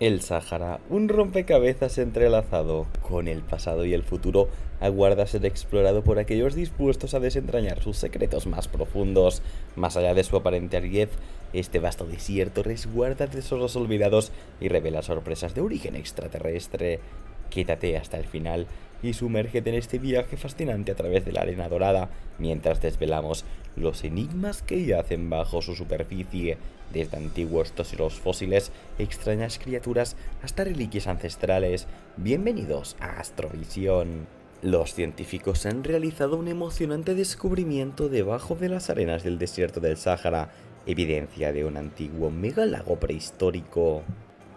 El Sáhara, un rompecabezas entrelazado con el pasado y el futuro, aguarda ser explorado por aquellos dispuestos a desentrañar sus secretos más profundos. Más allá de su aparente aridez, este vasto desierto resguarda tesoros olvidados y revela sorpresas de origen extraterrestre. Quédate hasta el final y sumérgete en este viaje fascinante a través de la arena dorada mientras desvelamos los enigmas que yacen bajo su superficie, desde antiguos tóxilos fósiles, extrañas criaturas hasta reliquias ancestrales. Bienvenidos a Astrovisión. Los científicos han realizado un emocionante descubrimiento debajo de las arenas del desierto del Sáhara, evidencia de un antiguo megalago prehistórico.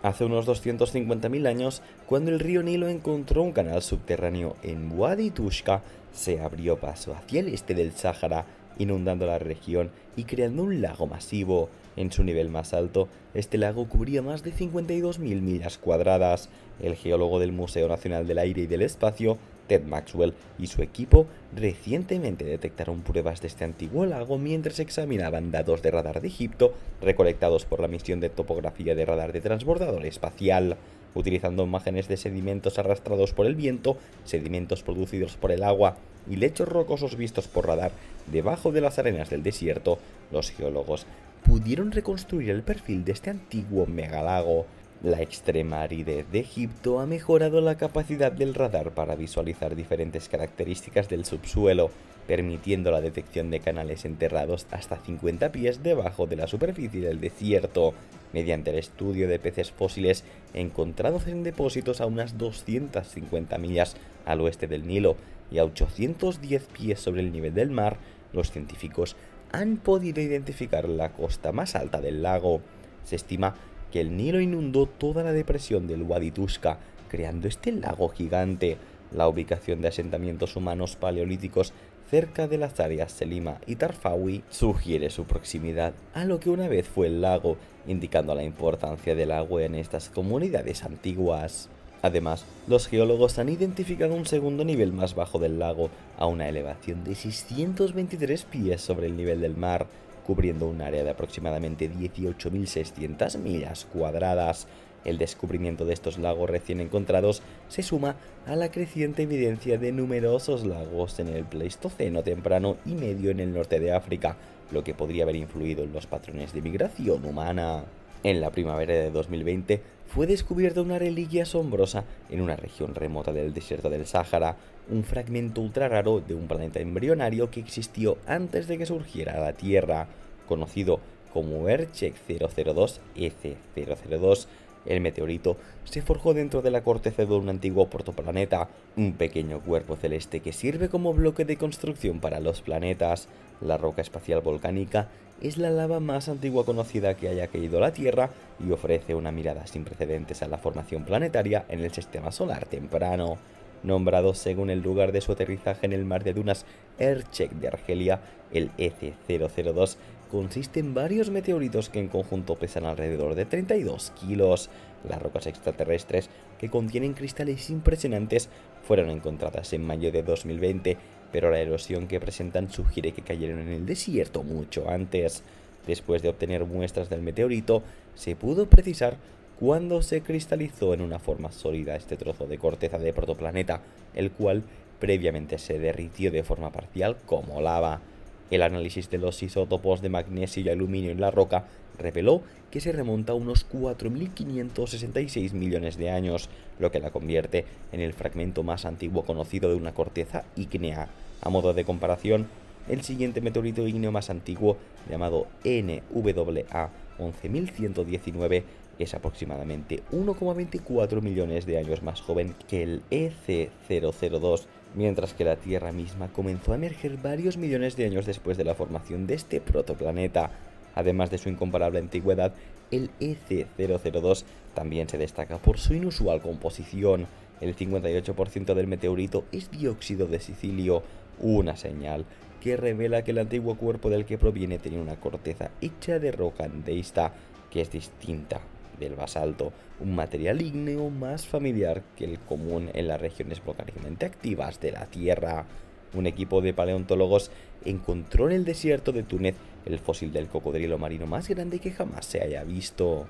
Hace unos 250.000 años, cuando el río Nilo encontró un canal subterráneo en Wadi Tushka, se abrió paso hacia el este del Sáhara, inundando la región y creando un lago masivo. En su nivel más alto, este lago cubría más de 52.000 millas cuadradas. El geólogo del Museo Nacional del Aire y del Espacio Ted Maxwell y su equipo recientemente detectaron pruebas de este antiguo lago mientras examinaban datos de radar de Egipto recolectados por la misión de topografía de radar de transbordador espacial. Utilizando imágenes de sedimentos arrastrados por el viento, sedimentos producidos por el agua y lechos rocosos vistos por radar debajo de las arenas del desierto, los geólogos pudieron reconstruir el perfil de este antiguo megalago. La extrema aridez de Egipto ha mejorado la capacidad del radar para visualizar diferentes características del subsuelo, permitiendo la detección de canales enterrados hasta 50 pies debajo de la superficie del desierto, mediante el estudio de peces fósiles encontrados en depósitos a unas 250 millas al oeste del Nilo y a 810 pies sobre el nivel del mar, los científicos han podido identificar la costa más alta del lago. Se estima el Nilo inundó toda la depresión del Wadi Tuska, creando este lago gigante. La ubicación de asentamientos humanos paleolíticos cerca de las áreas Selima y Tarfawi sugiere su proximidad a lo que una vez fue el lago, indicando la importancia del agua en estas comunidades antiguas. Además, los geólogos han identificado un segundo nivel más bajo del lago, a una elevación de 623 pies sobre el nivel del mar, cubriendo un área de aproximadamente 18.600 millas cuadradas. El descubrimiento de estos lagos recién encontrados se suma a la creciente evidencia de numerosos lagos en el Pleistoceno temprano y medio en el norte de África, lo que podría haber influido en los patrones de migración humana. En la primavera de 2020 fue descubierta una reliquia asombrosa en una región remota del desierto del Sáhara, un fragmento ultra raro de un planeta embrionario que existió antes de que surgiera la Tierra, conocido como Erchek 002 EC002. El meteorito se forjó dentro de la corteza de un antiguo protoplaneta, un pequeño cuerpo celeste que sirve como bloque de construcción para los planetas. La roca espacial volcánica es la lava más antigua conocida que haya caído a la Tierra y ofrece una mirada sin precedentes a la formación planetaria en el sistema solar temprano. Nombrado según el lugar de su aterrizaje en el mar de dunas Erchek de Argelia, el EC002 consiste en varios meteoritos que en conjunto pesan alrededor de 32 kilos. Las rocas extraterrestres, que contienen cristales impresionantes, fueron encontradas en mayo de 2020 pero la erosión que presentan sugiere que cayeron en el desierto mucho antes. Después de obtener muestras del meteorito, se pudo precisar cuándo se cristalizó en una forma sólida este trozo de corteza de protoplaneta, el cual previamente se derritió de forma parcial como lava. El análisis de los isótopos de magnesio y aluminio en la roca reveló que se remonta a unos 4.566 millones de años, lo que la convierte en el fragmento más antiguo conocido de una corteza ígnea. A modo de comparación, el siguiente meteorito ígneo más antiguo, llamado NWA 11119, es aproximadamente 1,24 millones de años más joven que el EC002, mientras que la Tierra misma comenzó a emerger varios millones de años después de la formación de este protoplaneta. Además de su incomparable antigüedad, el EC002 también se destaca por su inusual composición. El 58% del meteorito es dióxido de sicilio, una señal que revela que el antiguo cuerpo del que proviene tenía una corteza hecha de roca andeísta que es distinta del basalto, un material ígneo más familiar que el común en las regiones volcánicamente activas de la Tierra. Un equipo de paleontólogos encontró en el desierto de Túnez el fósil del cocodrilo marino más grande que jamás se haya visto.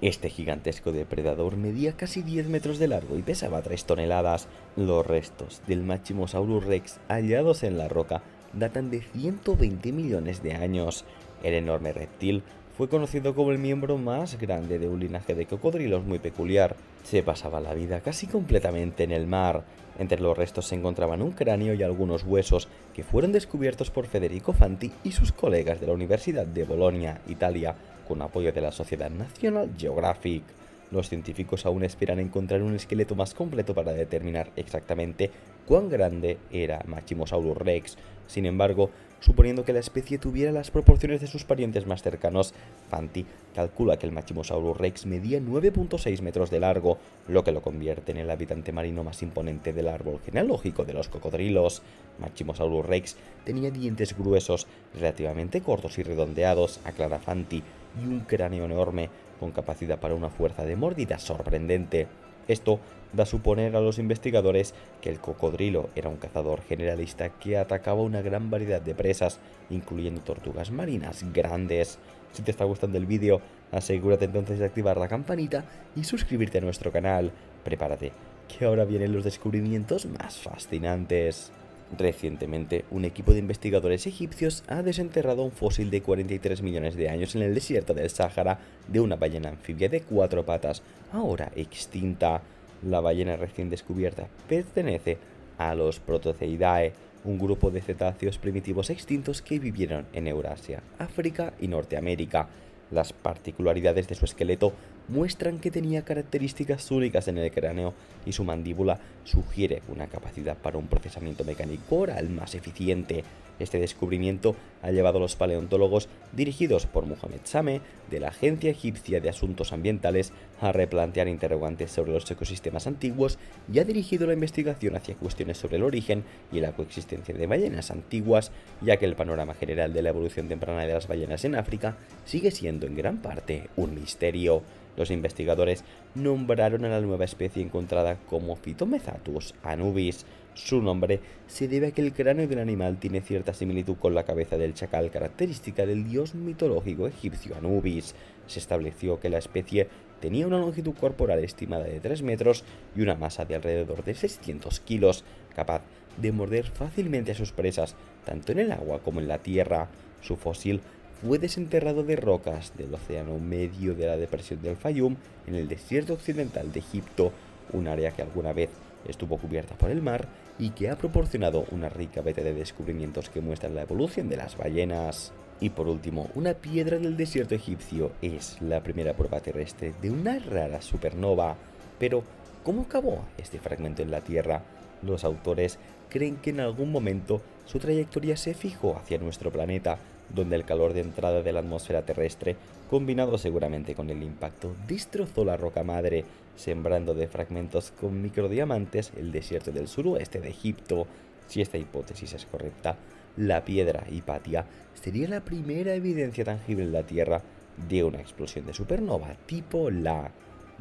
Este gigantesco depredador medía casi 10 metros de largo y pesaba 3 toneladas. Los restos del Machimosaurus rex hallados en la roca datan de 120 millones de años. El enorme reptil fue conocido como el miembro más grande de un linaje de cocodrilos muy peculiar. Se pasaba la vida casi completamente en el mar. Entre los restos se encontraban un cráneo y algunos huesos que fueron descubiertos por Federico Fanti y sus colegas de la Universidad de Bolonia, Italia, con apoyo de la Sociedad National Geographic. Los científicos aún esperan encontrar un esqueleto más completo para determinar exactamente cuán grande era Machimosaurus rex. Sin embargo, suponiendo que la especie tuviera las proporciones de sus parientes más cercanos, Fanti calcula que el Machimosaurus rex medía 9.6 metros de largo, lo que lo convierte en el habitante marino más imponente del árbol genealógico de los cocodrilos. Machimosaurus rex tenía dientes gruesos, relativamente cortos y redondeados, aclara Fanti, y un cráneo enorme, con capacidad para una fuerza de mordida sorprendente. Esto da a suponer a los investigadores que el cocodrilo era un cazador generalista que atacaba una gran variedad de presas, incluyendo tortugas marinas grandes. Si te está gustando el vídeo, asegúrate entonces de activar la campanita y suscribirte a nuestro canal. Prepárate, que ahora vienen los descubrimientos más fascinantes. Recientemente, un equipo de investigadores egipcios ha desenterrado un fósil de 43 millones de años en el desierto del Sáhara de una ballena anfibia de cuatro patas, ahora extinta. La ballena recién descubierta pertenece a los Protoceidae, un grupo de cetáceos primitivos extintos que vivieron en Eurasia, África y Norteamérica. Las particularidades de su esqueleto muestran que tenía características únicas en el cráneo y su mandíbula sugiere una capacidad para un procesamiento mecánico oral más eficiente. Este descubrimiento ha llevado a los paleontólogos dirigidos por Mohamed Same de la Agencia Egipcia de Asuntos Ambientales a replantear interrogantes sobre los ecosistemas antiguos y ha dirigido la investigación hacia cuestiones sobre el origen y la coexistencia de ballenas antiguas, ya que el panorama general de la evolución temprana de las ballenas en África sigue siendo en gran parte un misterio. Los investigadores nombraron a la nueva especie encontrada como Phytomethatus anubis. Su nombre se debe a que el cráneo del animal tiene cierta similitud con la cabeza del chacal característica del dios mitológico egipcio Anubis. Se estableció que la especie tenía una longitud corporal estimada de 3 metros y una masa de alrededor de 600 kilos, capaz de morder fácilmente a sus presas, tanto en el agua como en la tierra. Su fósil fue desenterrado de rocas del Océano Medio de la Depresión del Fayum en el desierto occidental de Egipto, un área que alguna vez estuvo cubierta por el mar y que ha proporcionado una rica veta de descubrimientos que muestran la evolución de las ballenas. Y por último, una piedra del desierto egipcio es la primera prueba terrestre de una rara supernova. Pero, ¿cómo acabó este fragmento en la Tierra? Los autores creen que en algún momento su trayectoria se fijó hacia nuestro planeta, donde el calor de entrada de la atmósfera terrestre, combinado seguramente con el impacto, destrozó la roca madre, sembrando de fragmentos con microdiamantes el desierto del suroeste de Egipto. Si esta hipótesis es correcta, la piedra Hipatia sería la primera evidencia tangible en la Tierra de una explosión de supernova tipo la.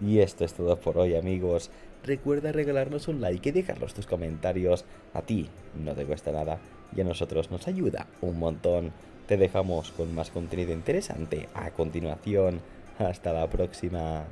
Y esto es todo por hoy amigos. Recuerda regalarnos un like y dejarnos tus comentarios. A ti no te cuesta nada y a nosotros nos ayuda un montón. Te dejamos con más contenido interesante a continuación. Hasta la próxima.